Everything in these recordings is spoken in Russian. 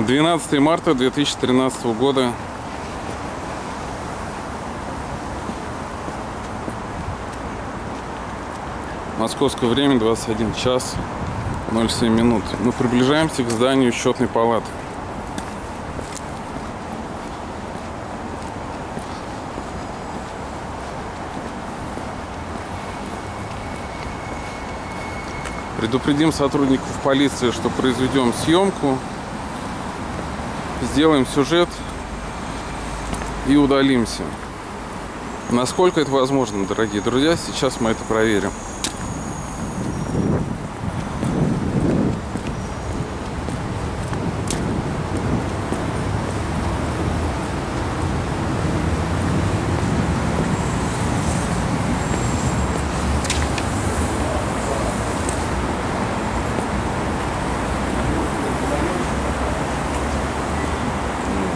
12 марта 2013 года. Московское время 21 час 07 минут. Мы приближаемся к зданию счетной палаты. Предупредим сотрудников полиции, что произведем съемку, сделаем сюжет и удалимся. Насколько это возможно, дорогие друзья, сейчас мы это проверим.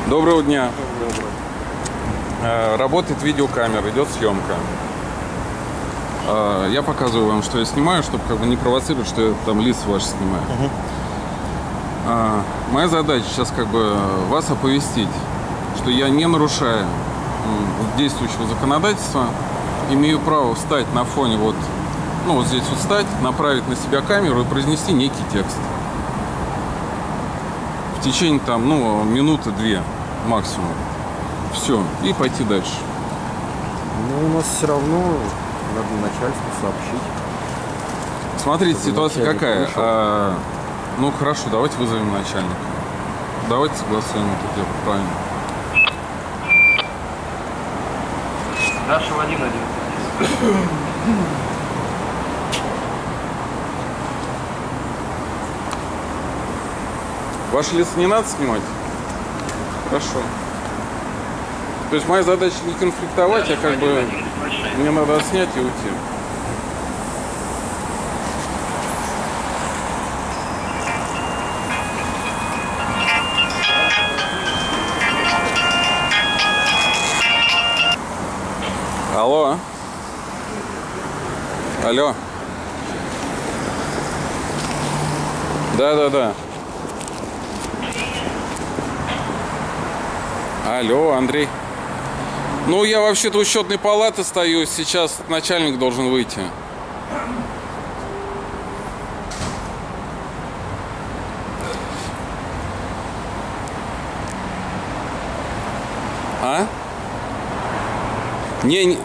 Доброго дня. Э, Работает видеокамера, идет съемка. Э, Я показываю вам, что я снимаю, чтобы как бы не провоцировать, что я там лица ваши снимаю. Э, Моя задача сейчас как бы вас оповестить, что я не нарушая действующего законодательства, имею право встать на фоне вот, ну вот здесь вот встать, направить на себя камеру и произнести некий текст. В течение там, ну, минуты-две максимум. Все, и пойти дальше. Ну, у нас все равно надо начальству сообщить. Смотрите, Чтобы ситуация какая. А, ну хорошо, давайте вызовем начальника. Давайте согласуем это дело, правильно. Нашего один один. Ваши лица не надо снимать? Хорошо. То есть моя задача не конфликтовать, а как бы мне надо снять и уйти. Алло. Алло. Да, да, да. Алло, Андрей. Ну, я вообще-то у счетной палаты стою, сейчас начальник должен выйти. А? Не, не,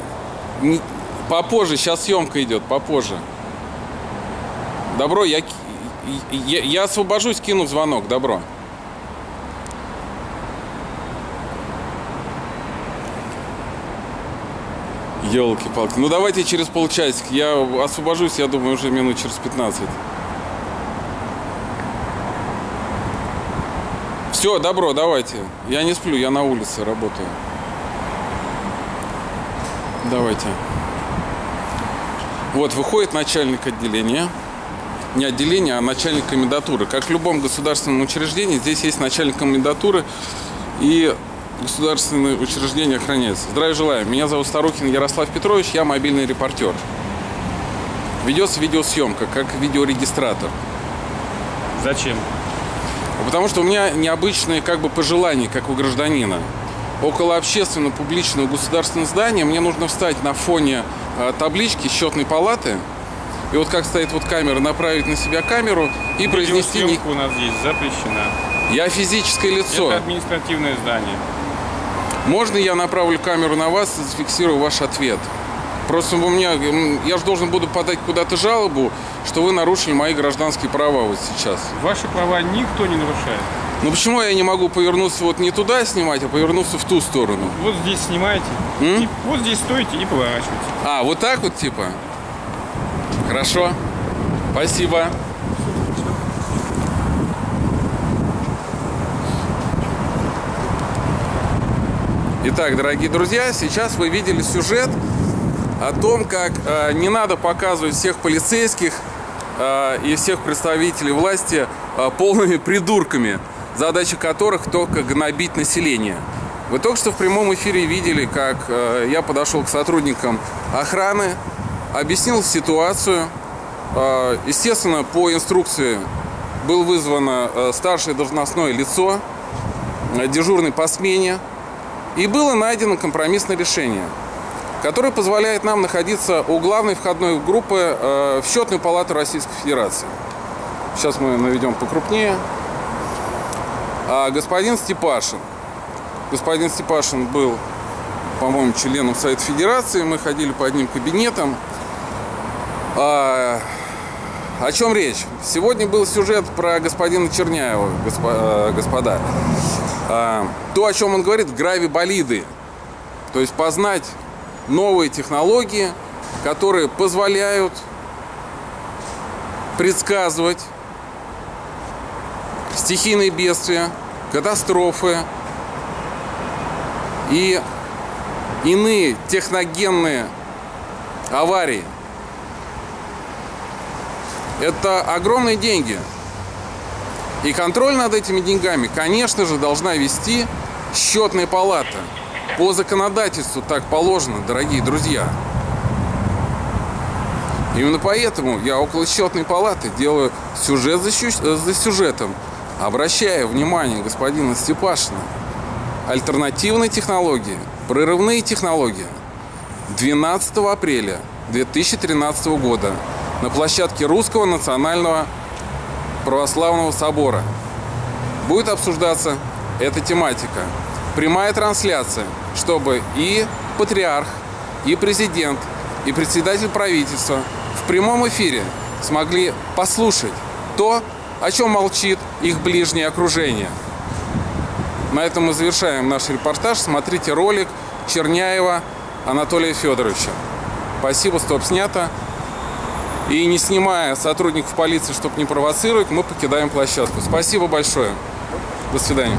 не- попозже, сейчас съемка идет, попозже. Добро, я, я, я освобожусь, кину звонок, добро. Елки-палки. Ну давайте через полчасика. Я освобожусь, я думаю, уже минут через 15. Все, добро, давайте. Я не сплю, я на улице работаю. Давайте. Вот, выходит начальник отделения. Не отделения, а начальник комендатуры. Как в любом государственном учреждении, здесь есть начальник комендатуры и государственные учреждения охраняются. Здравия желаю. Меня зовут Старухин Ярослав Петрович, я мобильный репортер. Ведется видеосъемка, как видеорегистратор. Зачем? Потому что у меня необычные как бы пожелания, как у гражданина. Около общественного, публичного, государственного здания мне нужно встать на фоне э, таблички счетной палаты. И вот как стоит вот камера, направить на себя камеру и произнести... Видеосъемка у нас здесь запрещена. Я физическое лицо. Это административное здание. Можно я направлю камеру на вас и зафиксирую ваш ответ? Просто у меня, я же должен буду подать куда-то жалобу, что вы нарушили мои гражданские права вот сейчас. Ваши права никто не нарушает. Ну почему я не могу повернуться вот не туда снимать, а повернуться в ту сторону? Вот здесь снимаете, М? и вот здесь стойте и поворачивайте. А, вот так вот типа? Хорошо. Спасибо. Итак, дорогие друзья, сейчас вы видели сюжет о том, как э, не надо показывать всех полицейских э, и всех представителей власти э, полными придурками, задача которых только гнобить население. Вы только что в прямом эфире видели, как э, я подошел к сотрудникам охраны, объяснил ситуацию. Э, естественно, по инструкции было вызвано э, старшее должностное лицо, э, дежурный по смене, и было найдено компромиссное решение, которое позволяет нам находиться у главной входной группы э, в счетную палату Российской Федерации. Сейчас мы наведем покрупнее. А господин Степашин. Господин Степашин был, по-моему, членом Совета Федерации. Мы ходили по одним кабинетам. А, о чем речь? Сегодня был сюжет про господина Черняева, э, господа. А, то, о чем он говорит, гравиболиды. То есть познать новые технологии, которые позволяют предсказывать стихийные бедствия, катастрофы и иные техногенные аварии. Это огромные деньги. И контроль над этими деньгами, конечно же, должна вести счетная палата. По законодательству так положено, дорогие друзья. Именно поэтому я около счетной палаты делаю сюжет за, за сюжетом, обращая внимание господина Степашина. Альтернативные технологии, прорывные технологии. 12 апреля 2013 года на площадке Русского национального православного собора будет обсуждаться эта тематика. Прямая трансляция, чтобы и патриарх, и президент, и председатель правительства в прямом эфире смогли послушать то, о чем молчит их ближнее окружение. На этом мы завершаем наш репортаж. Смотрите ролик Черняева Анатолия Федоровича. Спасибо, стоп, снято. И не снимая сотрудников полиции, чтобы не провоцировать, мы покидаем площадку. Спасибо большое. До свидания.